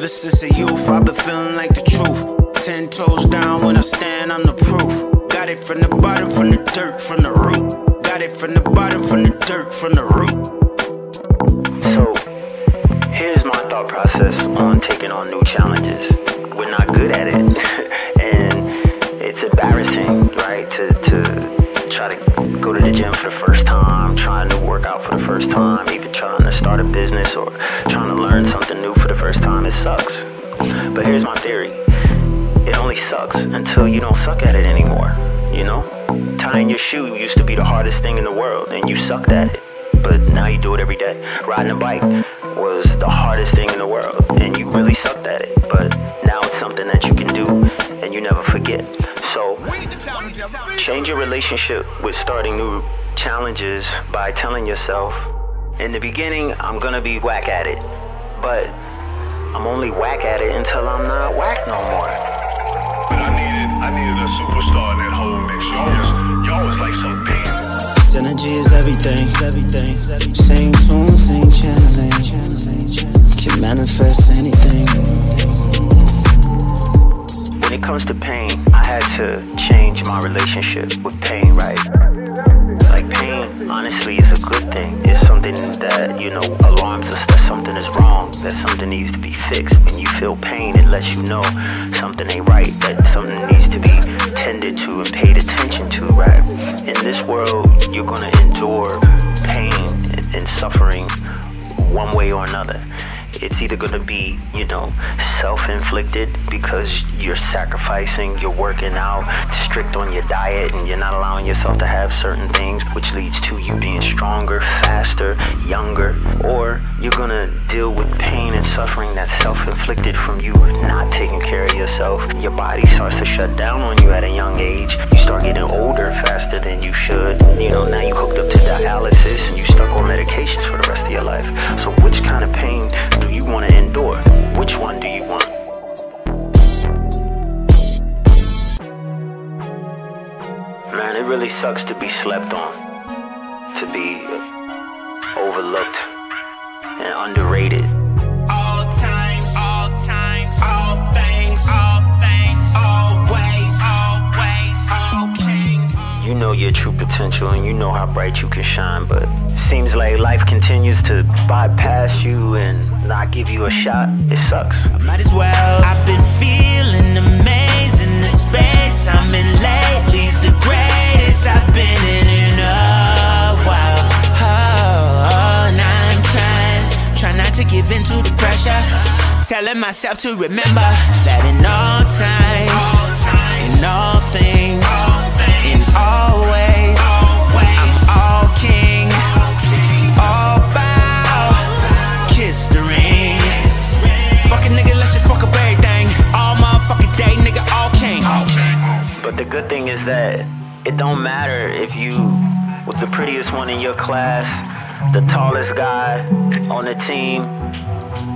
Ever since a youth, I've been feeling like the truth. Ten toes down when I stand on the proof. Got it from the bottom, from the dirt, from the root. Got it from the bottom, from the dirt, from the root. So, here's my thought process on taking on new challenges. We're not good at it. and it's embarrassing, right? To, to try to go to the gym for the first time, trying to work out for the first time, even trying to start a business or trying to learn something new for the first time. It sucks. But here's my theory it only sucks until you don't suck at it anymore, you know? Tying your shoe used to be the hardest thing in the world, and you sucked at it but now you do it every day. Riding a bike was the hardest thing in the world, and you really sucked at it. But now it's something that you can do, and you never forget. So, change your relationship with starting new challenges by telling yourself, in the beginning, I'm gonna be whack at it, but I'm only whack at it until I'm not whack no more. But I needed, I needed a superstar in that whole mix. Y'all was, y'all was like some big. Synergy is everything, everything. Same tune, same channel, can manifest anything. When it comes to pain, I had to change my relationship with pain, right? Like pain, honestly, is a good thing. It's something that, you know, alarms us that something is wrong, that something needs to be fixed. When you feel pain, it lets you know something ain't right, that something needs to be tended to and paid attention to, right? In this world, you're gonna endure pain and, suffering one way or another. It's either gonna be, you know, self-inflicted because you're sacrificing, you're working out, strict on your diet, and you're not allowing yourself to have certain things, which leads to you being stronger, faster, younger, or you're gonna deal with pain and suffering that's self-inflicted from you not taking care of yourself. Your body starts to shut down on you at a young age. You start getting older faster than you should. You know, it really sucks to be slept on, to be overlooked and underrated. All times, all times, all things, all things, always, always, all king. You know your true potential and you know how bright you can shine, but seems like life continues to bypass you and not give you a shot. It sucks. Might as well. I've been feeling amazing. The space I'm in lately's the greatest Telling myself to remember that in all times, in all things, in all ways, I'm all king, all bow, kiss the ring. Fuck a nigga, let's just fuck up everything. All motherfucking day, nigga, all king. But the good thing is that it don't matter if you was the prettiest one in your class, the tallest guy on the team,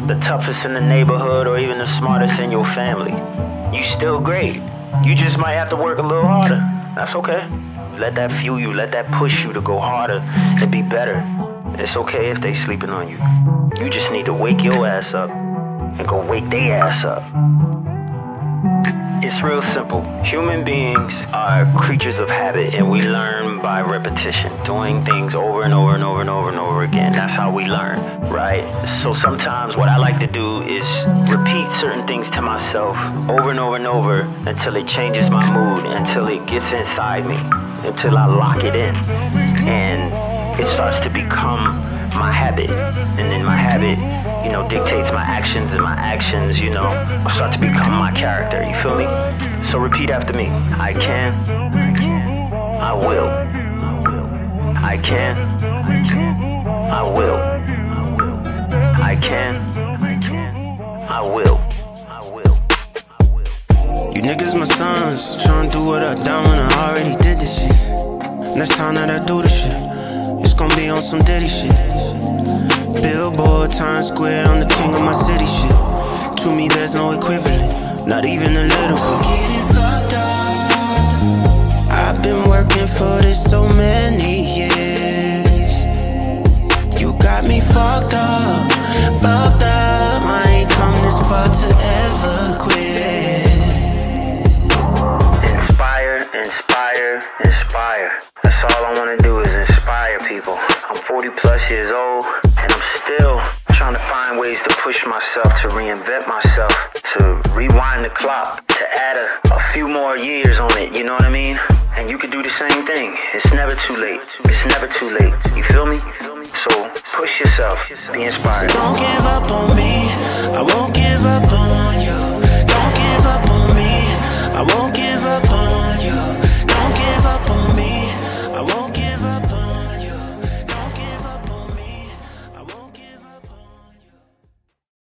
the toughest in the neighborhood, or even the smartest in your family. You still great. You just might have to work a little harder. That's okay. Let that fuel you, let that push you to go harder and be better. It's okay if they sleeping on you. You just need to wake your ass up and go wake their ass up. It's real simple. Human beings are creatures of habit and we learn by repetition, doing things over and over and over and over and over again. That's how we learn, right? So sometimes what I like to do is repeat certain things to myself over and over and over until it changes my mood, until it gets inside me, until I lock it in. And it starts to become my habit. And then my habit, you know, dictates my actions, and my actions, you know, start to become my character. You feel me? So repeat after me. I can. I will. I can. I will. I can. I will. I will. You niggas my sons, tryna do what I done when I already did this shit. Next time that I do this shit, it's gonna be on some Diddy shit. Billboard, Times Square, I'm the king of my city shit. To me there's no equivalent, not even a little bit. I've been working for this so many years. You got me fucked up, fucked up. I ain't come this far to ever quit. Inspire, inspire, inspire. That's all I wanna do is inspire people. I'm 40 plus years old ways to push myself, to reinvent myself, to rewind the clock, to add a, a few more years on it, you know what I mean? And you can do the same thing. It's never too late. It's never too late. You feel me? So push yourself. Be inspired. Don't give up on me. I won't give up on you.